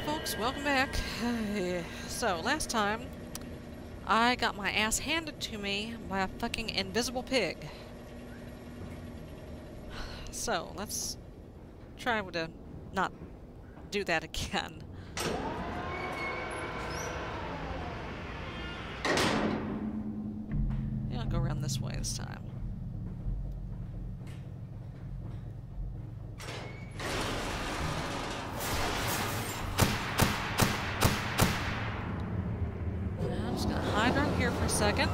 Alrighty folks, welcome back. So, last time, I got my ass handed to me by a fucking invisible pig. So, let's try to not do that again. Yeah, I'll go around this way this time. Just gonna hide right here for a second.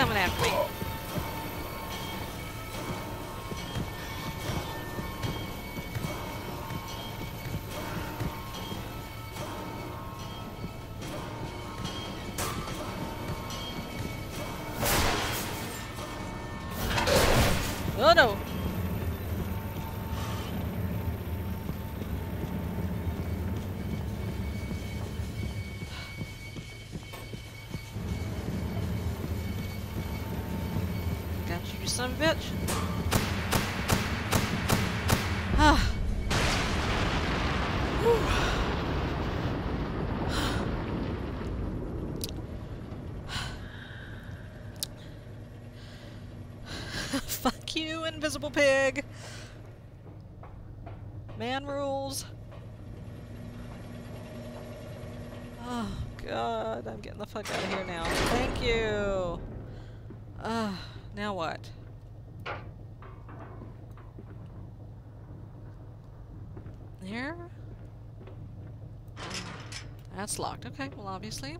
Coming after me. Fuck you, invisible pig. Man rules. Oh god, I'm getting the fuck out of here now. Thank you. Uh, now what? Here? That's locked. Okay, well obviously.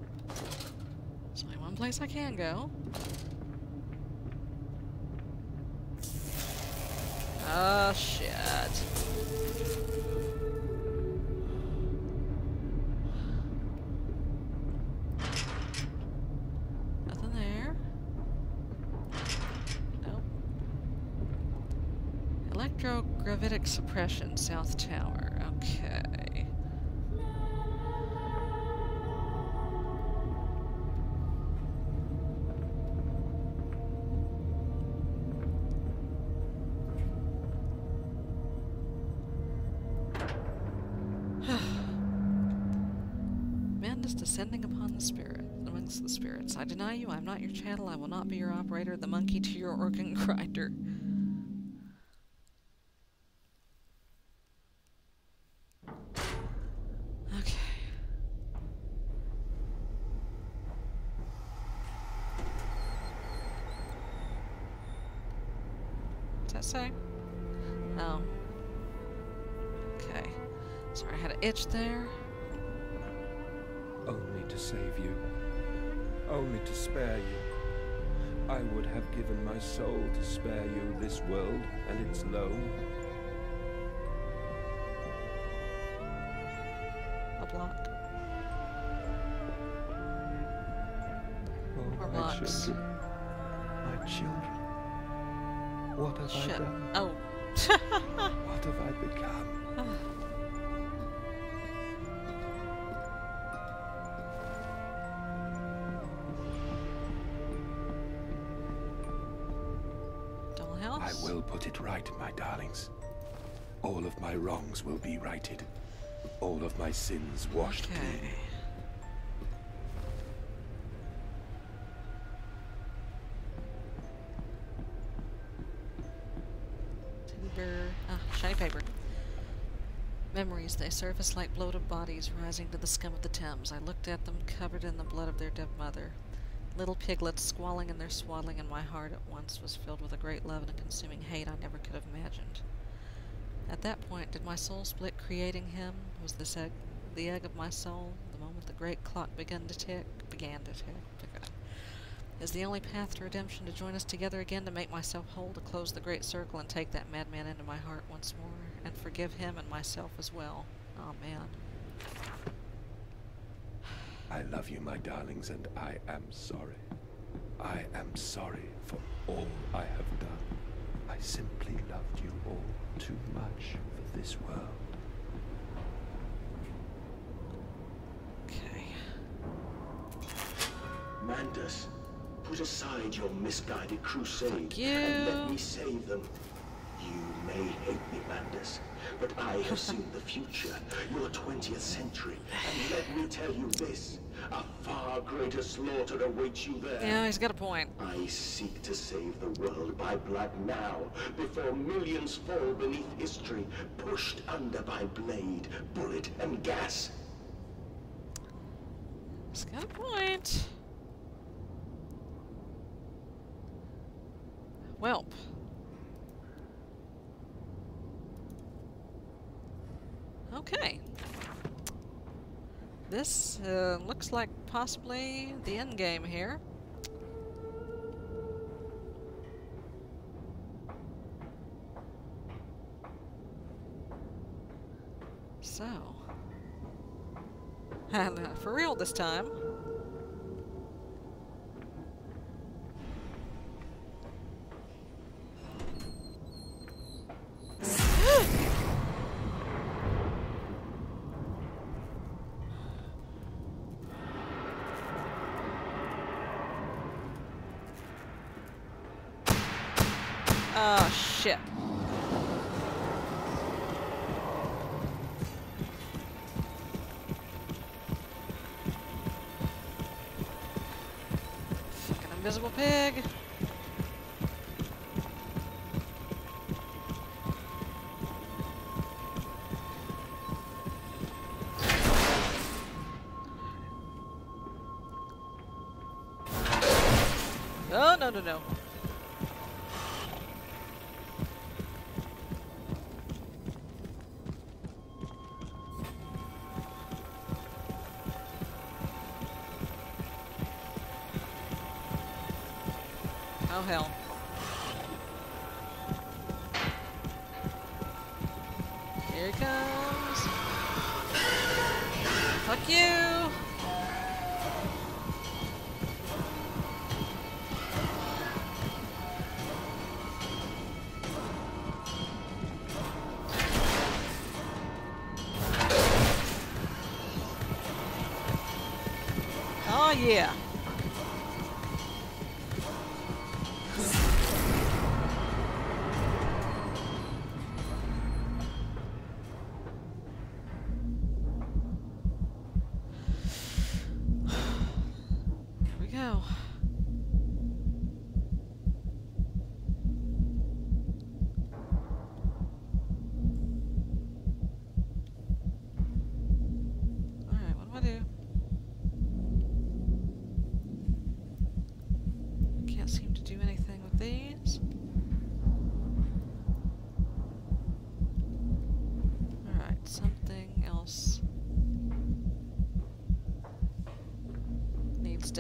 It's only one place I can go. Oh shit. Nothing there. Nope. Electrogravitic suppression, South Tower. Okay. Deny you, I am not your chattel, I will not be your operator, the monkey to your organ grinder. Okay. What's that say? Oh. Um, okay. Sorry, I had an itch there. Only to save you. Only to spare you. I would have given my soul to spare you this world and its loan. Dollhouse? I will put it right, my darlings. All of my wrongs will be righted. All of my sins washed Okay. clean. Ah, shiny paper. Memories, they surface like bloated bodies rising to the scum of the Thames. I looked at them, covered in the blood of their dead mother. Little piglets squalling in their swaddling, and my heart at once was filled with a great love and a consuming hate I never could have imagined. At that point, did my soul split creating him? Was this egg the egg of my soul? The moment the great clock began to tick, began to tick. Is the only path to redemption to join us together again to make myself whole, to close the great circle and take that madman into my heart once more, and forgive him and myself as well? Amen. I love you, my darlings, and I am sorry. I am sorry for all I have done. I simply loved you all too much for this world. Okay. Mandus, put aside your misguided crusade you. and let me save them. May hate me, Mandus, but I have seen the future, your 20th century, and let me tell you this, a far greater slaughter awaits you there. Yeah, he's got a point. I seek to save the world by blood now, before millions fall beneath history, pushed under by blade, bullet, and gas. He's got a point. Welp. Okay. This uh, looks like possibly the end game here. So. And uh, for real this time. Oh, shit. Fucking invisible pig. Oh, no, no, no.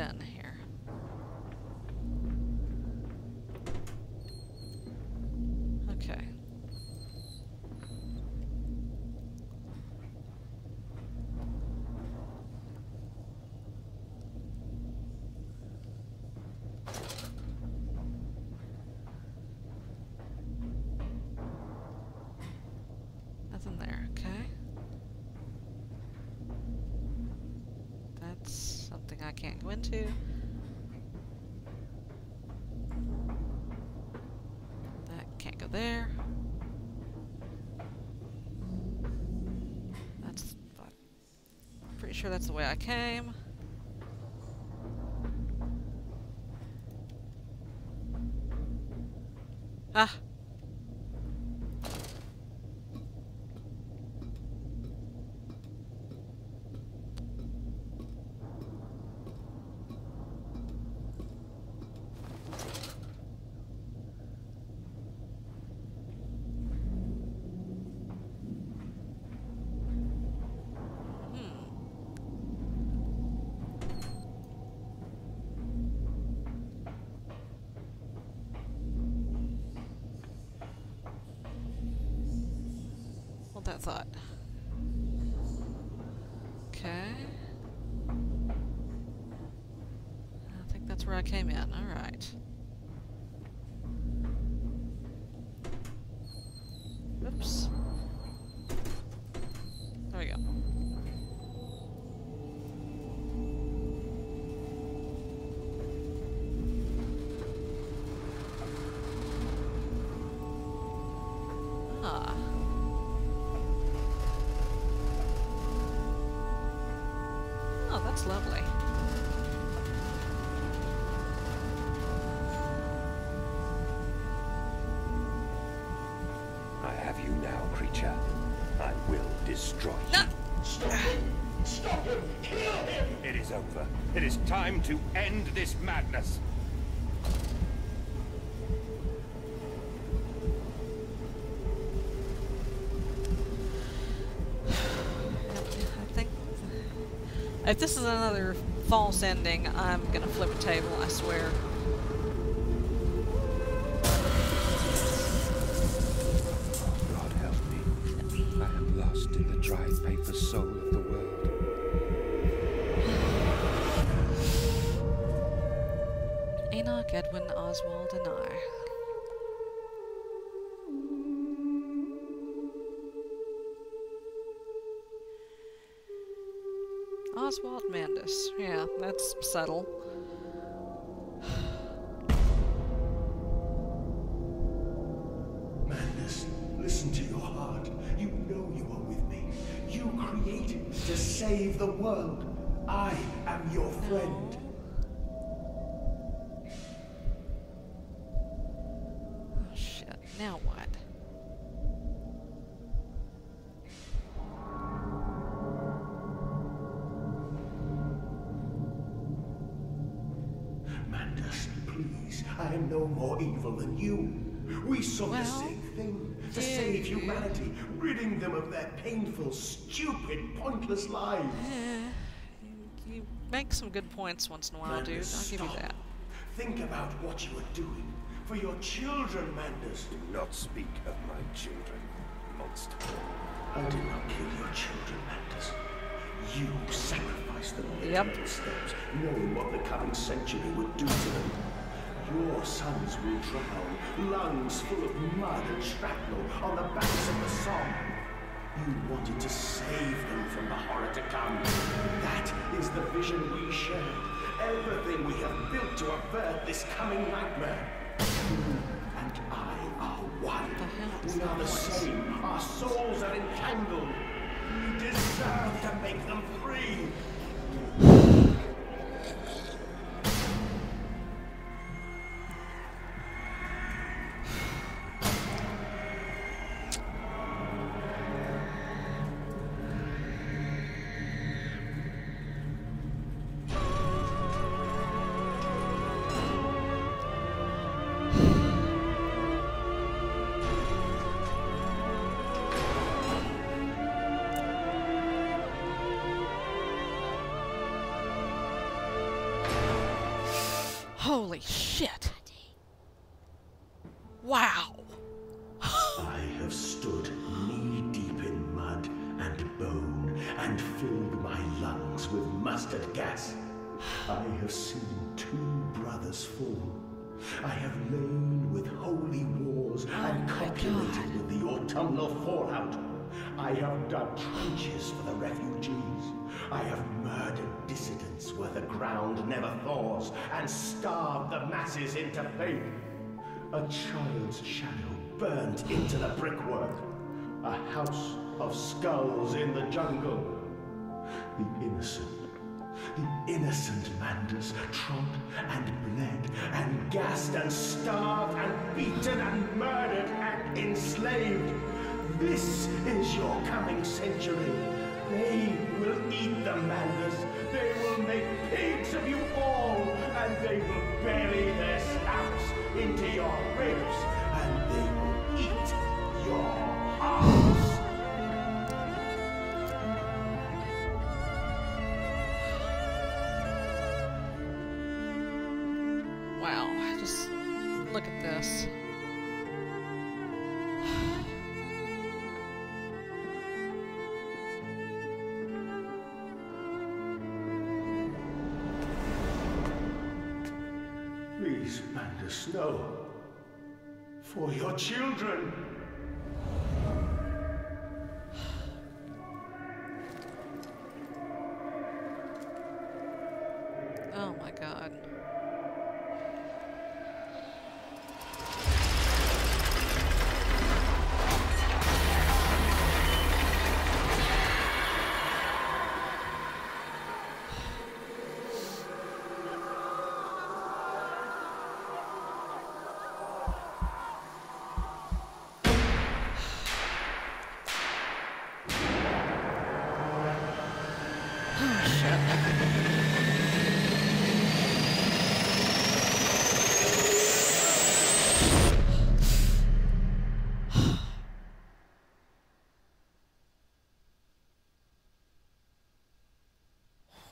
Done here. Can't go into. That can't go there. That's. I'm pretty sure that's the way I came. Ah! Thought. Okay. I think that's where I came in. Alright. It is time to end this madness. I think if this is another false ending, I'm gonna flip a table, I swear. Oswald, and I. Oswald Mandus. Yeah, that's subtle. Madness, listen to your heart. You know you are with me. You created to save the world. I am your friend. Oh more evil than you. We saw the Well, same thing. To yeah, save yeah. humanity, ridding them of their painful, stupid, pointless lives. Eh, you, you make some good points once in a while, dude. I'll give you that. Think about what you are doing. For your children, Mandus. Do not speak of my children, monster. I did not kill your children, Mandus. You sacrificed them on the Yep. temple steps, knowing what the coming century would do to them. Your sons will drown, lungs full of mud and shrapnel on the banks of the Somme. You wanted to save them from the horror to come. That is the vision we shared. Everything we have built to avert this coming nightmare. You and I are one. We are the same. Our souls are entangled. We deserve to make them free. Holy shit. Wow. I have stood knee deep in mud and bone and filled my lungs with mustard gas. I have seen two brothers fall. I have lain with holy wars oh and my copulated God. with the autumnal fallout. I have dug trenches for the refugees. I have murdered dissidents where the ground never thaws and starved the masses into faith. A child's shadow burnt into the brickwork. A house of skulls in the jungle. The innocent, the innocent Mandus trod and bled and gassed and starved and beaten and murdered and enslaved. This is your coming century. They will eat the Mandus. They will make pigs of you all, and they will bury their snouts into your ribs, and they will eat your hearts. Wow. Just look at this. Mandus, Snow, For your children. Oh my god.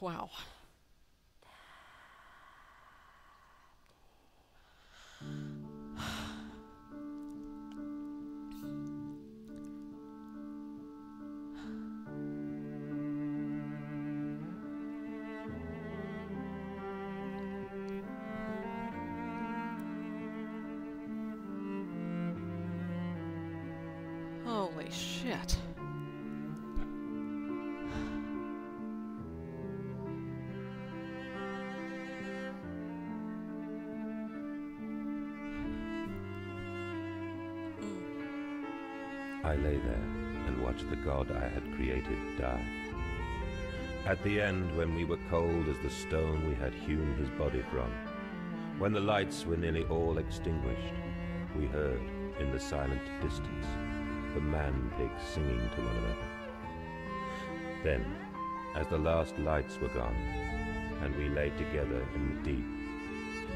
Wow. Lay there and watched the god I had created die. At the end, when we were cold as the stone we had hewn his body from, when the lights were nearly all extinguished, we heard, in the silent distance, the man-pigs singing to one another. Then, as the last lights were gone, and we lay together in the deep,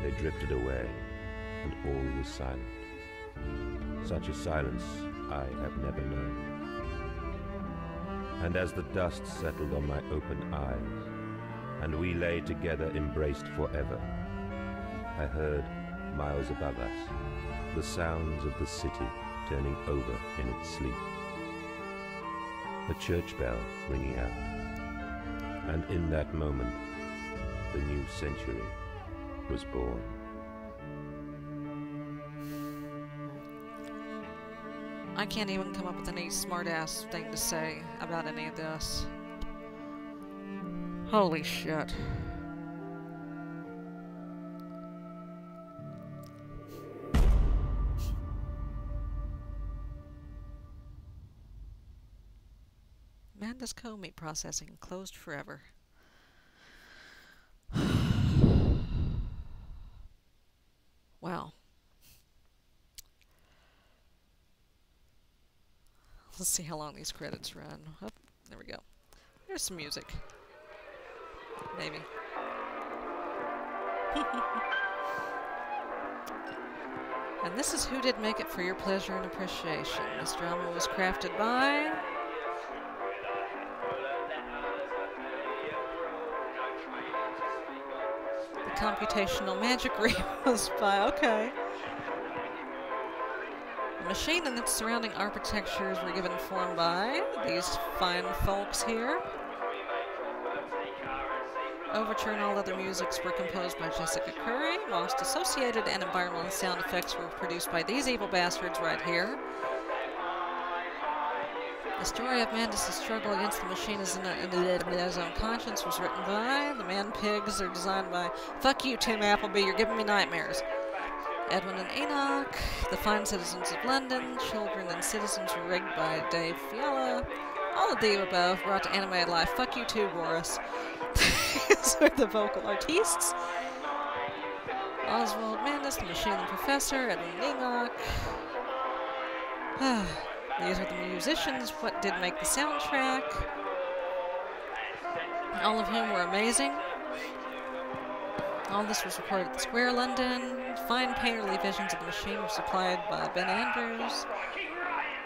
they drifted away, and all was silent. Such a silence I have never known. And as the dust settled on my open eyes, and we lay together embraced forever, I heard, miles above us, the sounds of the city turning over in its sleep. A church bell ringing out. And in that moment, the new century was born. I can't even come up with any smart-ass thing to say about any of this. Holy shit. Mandus Co. meat processing closed forever. wow. Let's see how long these credits run. Oh, there we go. There's some music. Maybe. and this is Who Did Make It for Your Pleasure and Appreciation. This drama was crafted by. The computational magic was by. Okay. Machine and its surrounding architectures were given form by these fine folks here. Overture and all other musics were composed by Jessica Curry, whilst associated and environmental sound effects were produced by these evil bastards right here. The story of Mandus' struggle against the machine is in his own conscience was written by. The man pigs are designed by. Fuck you, Tim Appleby, you're giving me nightmares. Edwin and Enoch, The Fine Citizens of London, Children and Citizens rigged by Dave Fiala. All of the above brought to animated life. Fuck you too, Boris. These are the vocal artistes. Oswald Mandus, The Machine and Professor, Edwin Enoch. These are the musicians, what did make the soundtrack. All of whom were amazing. All this was recorded at the Square London. Fine painterly visions of the machine were supplied by Ben Andrews.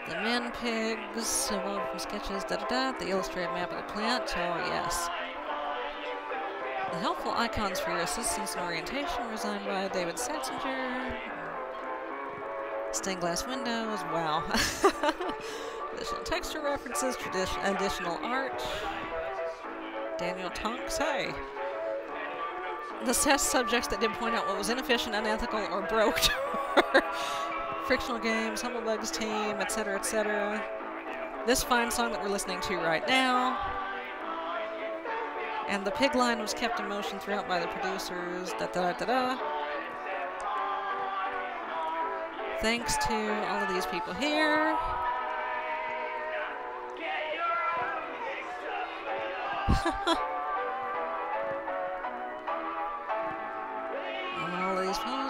The Men Pigs, evolved from sketches, da da da. The illustrated map of the plant, oh yes. The helpful icons for your assistance and orientation were designed by David Satzinger. Stained glass windows, wow. Additional texture references, additional art. Daniel Tonks, hey. The test subjects that did point out what was inefficient, unethical, or broke frictional games, Humblebugs team, etc., etc. This fine song that we're listening to right now. And the pig line was kept in motion throughout by the producers. Da da da da. Thanks to all of these people here.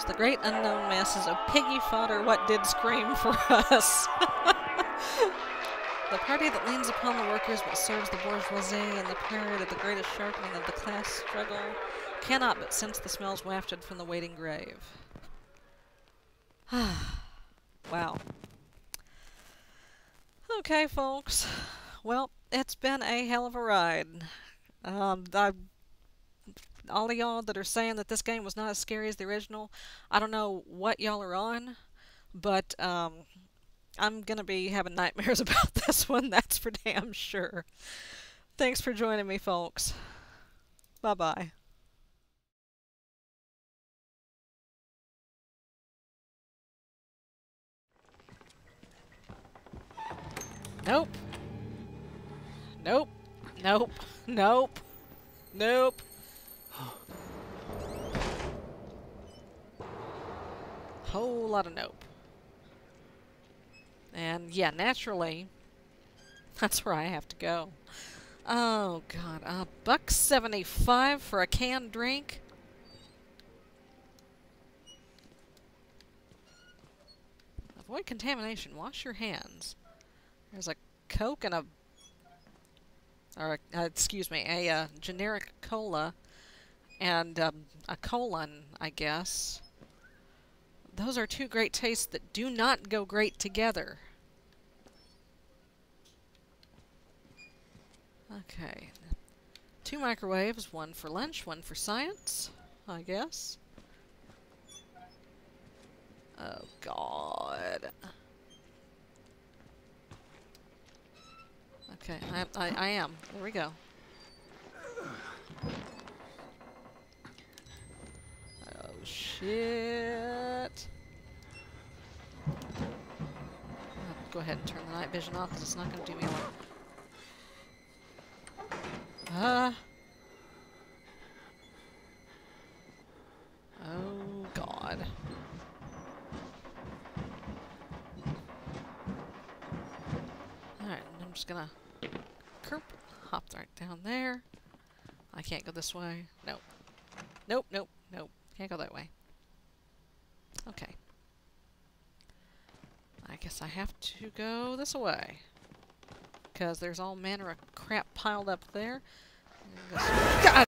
the great unknown masses of piggy fodder, what did scream for us. the party that leans upon the workers but serves the bourgeoisie and the period of the greatest sharpening of the class struggle cannot but sense the smells wafted from the waiting grave. wow. Okay, folks. Well, it's been a hell of a ride. Um, I, all of y'all that are saying that this game was not as scary as the original, I don't know what y'all are on, but um, I'm going to be having nightmares about this one, that's for damn sure. Thanks for joining me, folks. Bye-bye. Nope. Nope. Nope. Nope. Nope. Whole lot of nope. And yeah, naturally, that's where I have to go. Oh god, a buck seventy-five for a canned drink. Avoid contamination. Wash your hands. There's a Coke and a... Or, uh, excuse me, a uh, generic cola and um, a colon, I guess. Those are two great tastes that do not go great together. Okay. Two microwaves, one for lunch, one for science, I guess. Oh, God. Okay, I, I, I am. There we go. Oh, shit. I'll go ahead and turn the night vision off because it's not going to do me lot. Ah. Uh. Oh, God. Alright, I'm just gonna Kerp. Hopped right down there. I can't go this way. Nope. Nope, nope, nope. Can't go that way. Okay. I guess I have to go this way. Because there's all manner of crap piled up there. God!